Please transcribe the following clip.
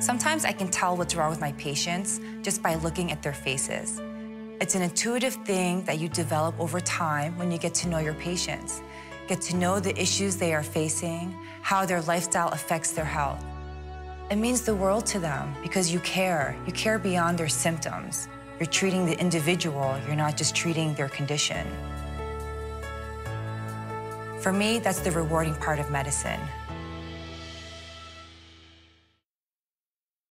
Sometimes I can tell what's wrong with my patients just by looking at their faces. It's an intuitive thing that you develop over time when you get to know your patients, get to know the issues they are facing, how their lifestyle affects their health. It means the world to them because you care. You care beyond their symptoms. You're treating the individual, you're not just treating their condition. For me, that's the rewarding part of medicine.